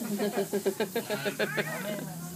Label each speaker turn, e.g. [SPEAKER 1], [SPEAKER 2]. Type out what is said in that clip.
[SPEAKER 1] Yes.